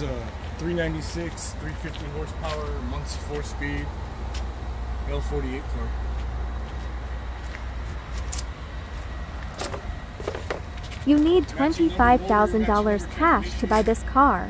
It's a 396, 350 horsepower, Muncie four speed, L48 car. You need $25,000 cash to buy this car.